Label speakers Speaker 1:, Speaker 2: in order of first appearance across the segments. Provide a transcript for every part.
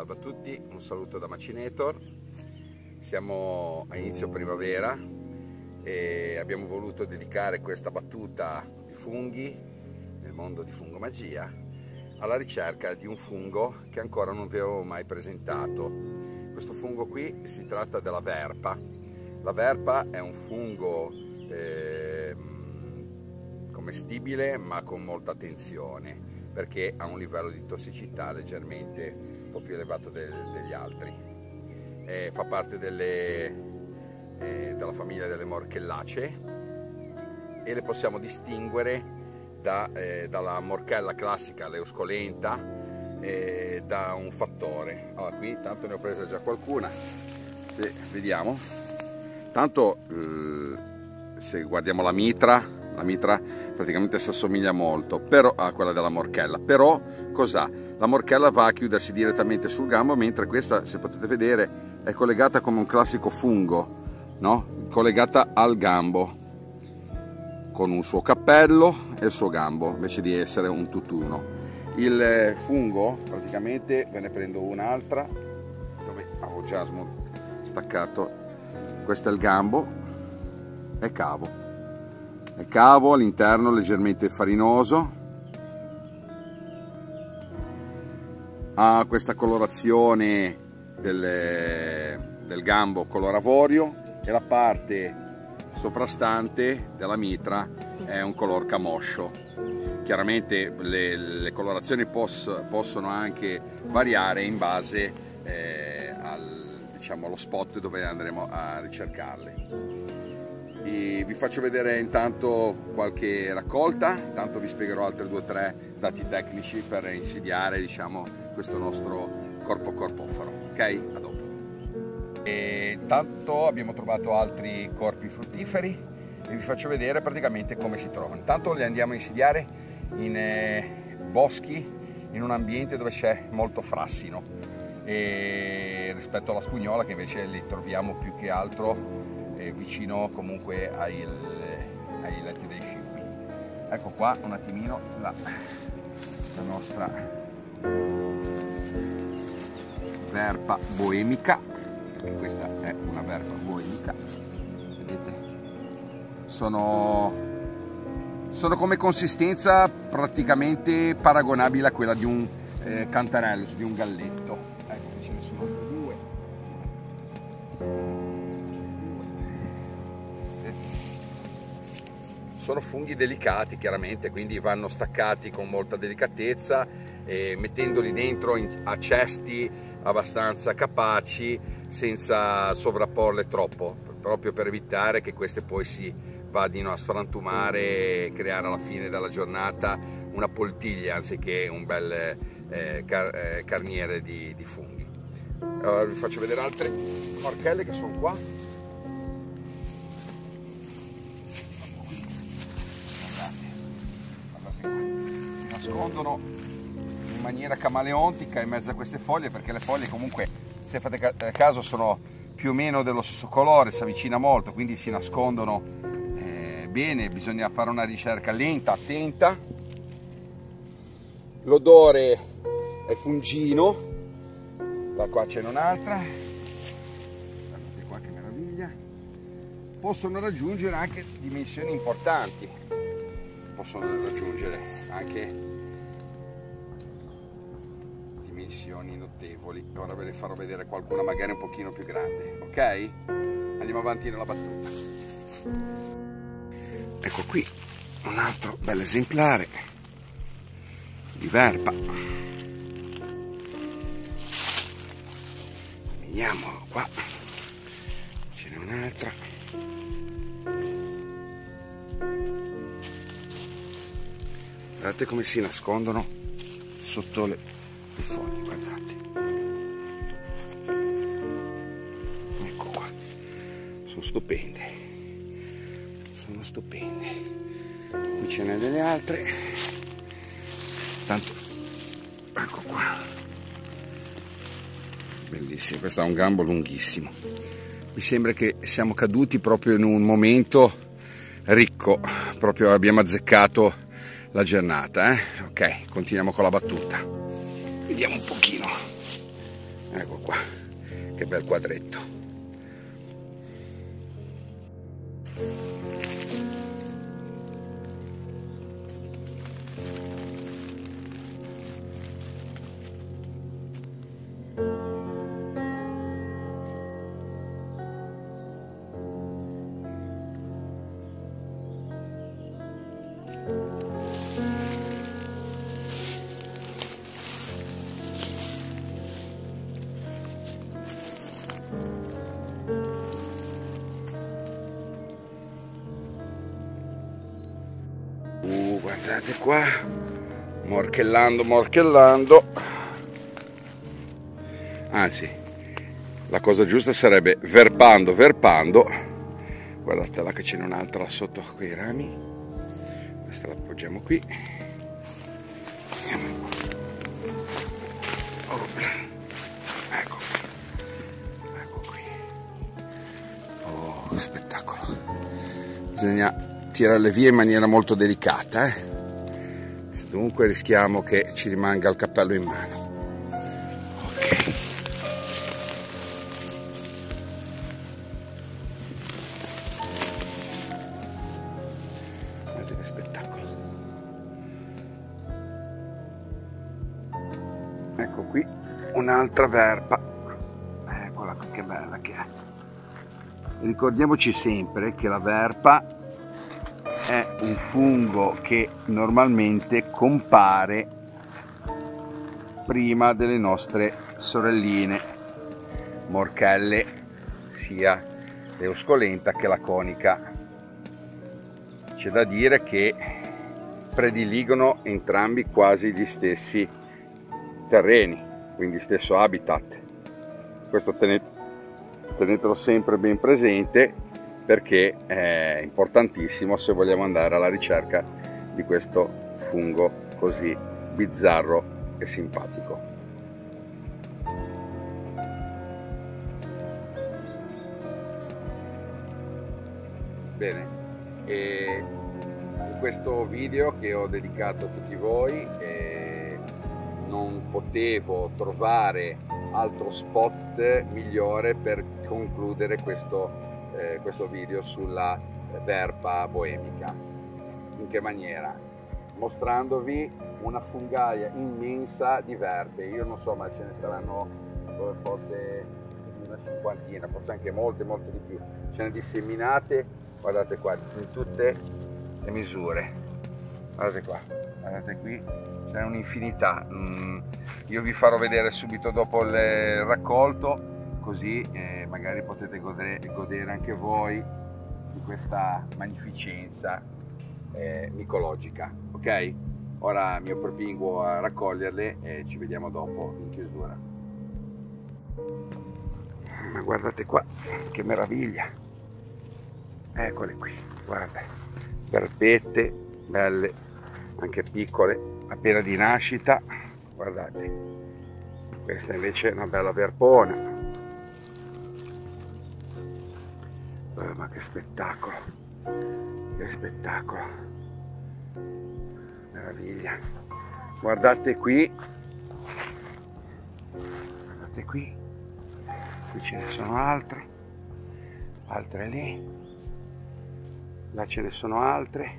Speaker 1: Salve a tutti, un saluto da Macinator. Siamo a inizio primavera e abbiamo voluto dedicare questa battuta di funghi nel mondo di fungomagia alla ricerca di un fungo che ancora non vi avevo mai presentato. Questo fungo qui si tratta della verpa. La verpa è un fungo eh, commestibile ma con molta attenzione perché ha un livello di tossicità leggermente po' più elevato del, degli altri. Eh, fa parte delle, eh, della famiglia delle morchellacee e le possiamo distinguere da, eh, dalla morchella classica, l'euscolenta, da un fattore. Allora, qui tanto ne ho presa già qualcuna, se vediamo. Tanto eh, se guardiamo la mitra, la mitra praticamente si assomiglia molto però, a quella della morchella, però cos'ha? La morchella va a chiudersi direttamente sul gambo, mentre questa, se potete vedere, è collegata come un classico fungo, no? collegata al gambo, con un suo cappello e il suo gambo, invece di essere un tutt'uno. Il fungo, praticamente, ve ne prendo un'altra, dove avevo già staccato, questo è il gambo, e cavo è cavo all'interno leggermente farinoso ha questa colorazione del, del gambo color avorio e la parte soprastante della mitra è un color camoscio. Chiaramente le, le colorazioni pos, possono anche variare in base eh, al, diciamo, allo spot dove andremo a ricercarle. E vi faccio vedere intanto qualche raccolta, intanto vi spiegherò altri due o tre dati tecnici per insidiare diciamo, questo nostro corpo corpoforo. Ok? A dopo. E intanto abbiamo trovato altri corpi fruttiferi e vi faccio vedere praticamente come si trovano. Intanto li andiamo a insidiare in eh, boschi, in un ambiente dove c'è molto frassino e rispetto alla spugnola che invece li troviamo più che altro vicino comunque ai, ai, letti dei fiumi. Ecco qua un attimino la, la nostra verpa boemica, questa è una verpa boemica, vedete? Sono, sono come consistenza praticamente paragonabile a quella di un eh, cantarello, di un galletto. Sono funghi delicati chiaramente, quindi vanno staccati con molta delicatezza, e mettendoli dentro in, a cesti abbastanza capaci senza sovrapporle troppo, proprio per evitare che queste poi si vadino a sfrantumare e creare alla fine della giornata una poltiglia anziché un bel eh, car eh, carniere di, di funghi. Allora, vi faccio vedere altre morchelle che sono qua nascondono in maniera camaleontica in mezzo a queste foglie perché le foglie comunque se fate eh, caso sono più o meno dello stesso colore, si avvicina molto, quindi si nascondono eh, bene, bisogna fare una ricerca lenta, attenta. L'odore è fungino, da qua c'è un'altra, guardate qua che meraviglia. Possono raggiungere anche dimensioni importanti, possono raggiungere anche dimensioni notevoli. Ora ve ne farò vedere qualcuna magari un pochino più grande ok? Andiamo avanti nella battuta. Ecco qui un altro bel esemplare di verpa vediamo qua. Ce n'è un'altra guardate come si nascondono sotto le le foglie, guardate. Ecco qua. Sono stupende. Sono stupende. Qui ce n'è delle altre. Tanto, ecco qua. Bellissimo, questo ha un gambo lunghissimo. Mi sembra che siamo caduti proprio in un momento ricco, proprio abbiamo azzeccato la giornata. Eh? Ok, continuiamo con la battuta vediamo un pochino ecco qua che bel quadretto guardate qua, morchellando, morchellando. Anzi, la cosa giusta sarebbe verpando, verpando. Guardate là che ce n'è un'altra sotto quei rami. Questa la appoggiamo qui. Oh, ecco. Ecco qui. Oh, spettacolo. Bisogna tirarle via in maniera molto delicata. Eh? Dunque rischiamo che ci rimanga il cappello in mano. Ok. Guardate che spettacolo. Ecco qui un'altra verpa. Eccola che bella che è. Ricordiamoci sempre che la verpa un fungo che normalmente compare prima delle nostre sorelline morchelle sia l'euscolenta che la conica c'è da dire che prediligono entrambi quasi gli stessi terreni quindi stesso habitat. Questo tenetelo sempre ben presente perché è importantissimo se vogliamo andare alla ricerca di questo fungo così bizzarro e simpatico. Bene, e in questo video che ho dedicato a tutti voi eh, non potevo trovare altro spot migliore per concludere questo eh, questo video sulla verpa boemica. In che maniera? Mostrandovi una fungaia immensa di verpe. Io non so, ma ce ne saranno forse una cinquantina, forse anche molte, molte di più. Ce ne disseminate, guardate qua, in tutte le misure. Guardate qua, guardate qui, c'è un'infinità. Mm, io vi farò vedere subito dopo il raccolto così eh, magari potete godere, godere, anche voi di questa magnificenza eh, micologica. Ok? Ora mi propingo a raccoglierle e ci vediamo dopo in chiusura. Ma guardate qua, che meraviglia! Eccole qui, guarda, verpette, belle, anche piccole, appena di nascita, guardate. Questa invece è una bella verpona, Eh, ma che spettacolo, che spettacolo, meraviglia. Guardate qui, guardate qui, qui ce ne sono altre, altre lì, là ce ne sono altre,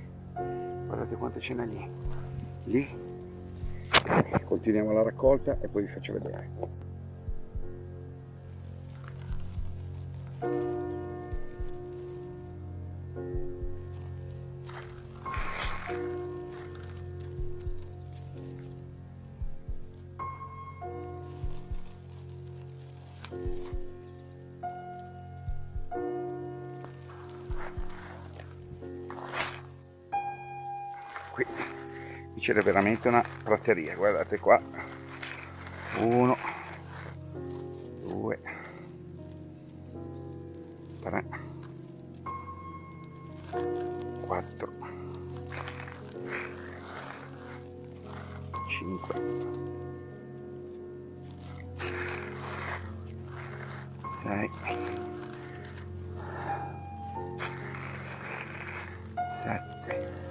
Speaker 1: guardate quante ce n'è lì, lì. Continuiamo la raccolta e poi vi faccio vedere. C'era veramente una prateria guardate qua. Uno due tre quattro cinque. Sei. Sette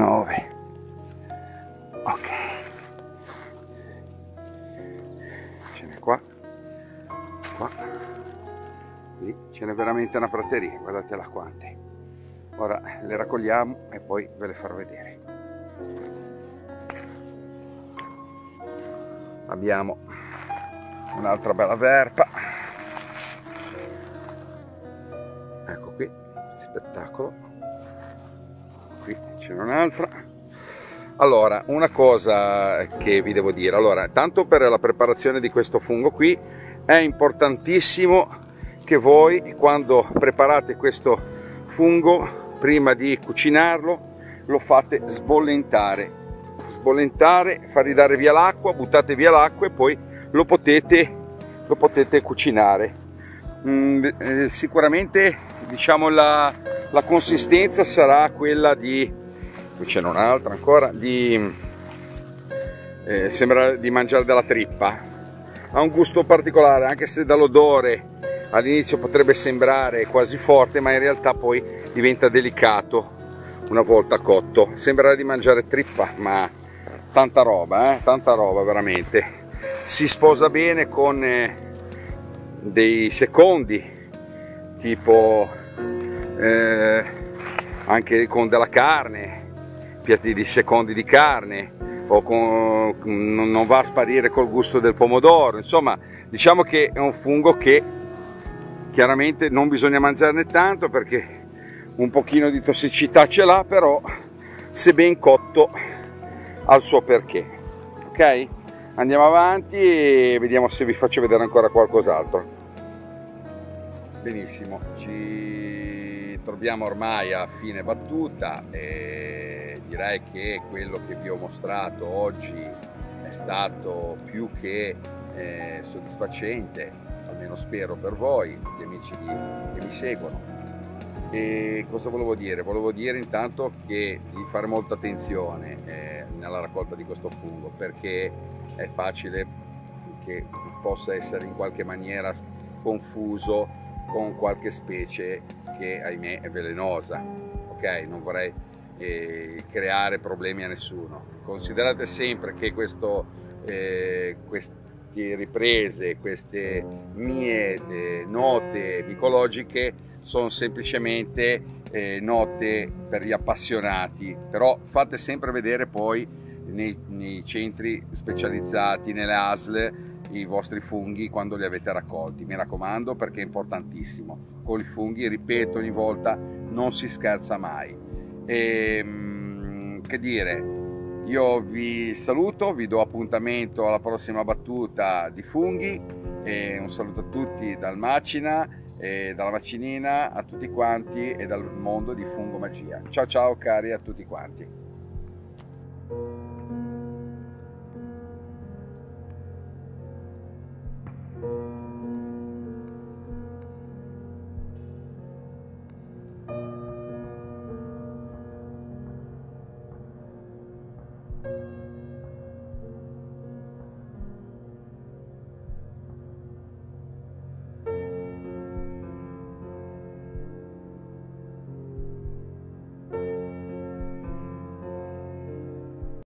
Speaker 1: 9. Ok. Ce n'è qua. Qua. Lì ce n'è veramente una prateria, guardatela quante. Ora le raccogliamo e poi ve le farò vedere. Abbiamo un'altra bella verpa. Ecco qui, spettacolo qui c'è un'altra. Allora una cosa che vi devo dire. Allora tanto per la preparazione di questo fungo qui è importantissimo che voi quando preparate questo fungo prima di cucinarlo lo fate sbollentare. Sbollentare far ridare via l'acqua buttate via l'acqua e poi lo potete, lo potete cucinare. Mm, eh, sicuramente diciamo la, la consistenza sarà quella di qui c'è un'altra ancora di eh, sembra di mangiare della trippa. Ha un gusto particolare anche se dall'odore all'inizio potrebbe sembrare quasi forte ma in realtà poi diventa delicato una volta cotto. Sembra di mangiare trippa ma tanta roba eh? tanta roba veramente. Si sposa bene con eh, dei secondi tipo eh, anche con della carne piatti di secondi di carne o con, non va a sparire col gusto del pomodoro. Insomma diciamo che è un fungo che chiaramente non bisogna mangiarne tanto perché un pochino di tossicità ce l'ha però se ben cotto ha il suo perché. Ok? Andiamo avanti e vediamo se vi faccio vedere ancora qualcos'altro. Benissimo ci troviamo ormai a fine battuta e direi che quello che vi ho mostrato oggi è stato più che eh, soddisfacente almeno spero per voi, gli amici di, che mi seguono. E cosa volevo dire? Volevo dire intanto che di fare molta attenzione eh, nella raccolta di questo fungo perché è facile che possa essere in qualche maniera confuso con qualche specie che ahimè è velenosa. Ok, non vorrei eh, creare problemi a nessuno. Considerate sempre che questo, eh, quest queste riprese, queste mie eh, note micologiche sono semplicemente eh, note per gli appassionati, però fate sempre vedere poi nei, nei centri specializzati, nelle ASL, i vostri funghi quando li avete raccolti, mi raccomando perché è importantissimo. Con i funghi, ripeto ogni volta, non si scherza mai. E, ehm, che dire, io vi saluto, vi do appuntamento alla prossima battuta di funghi e un saluto a tutti dal Macina dalla Macinina a tutti quanti e dal mondo di Fungo Magia. Ciao ciao cari a tutti quanti.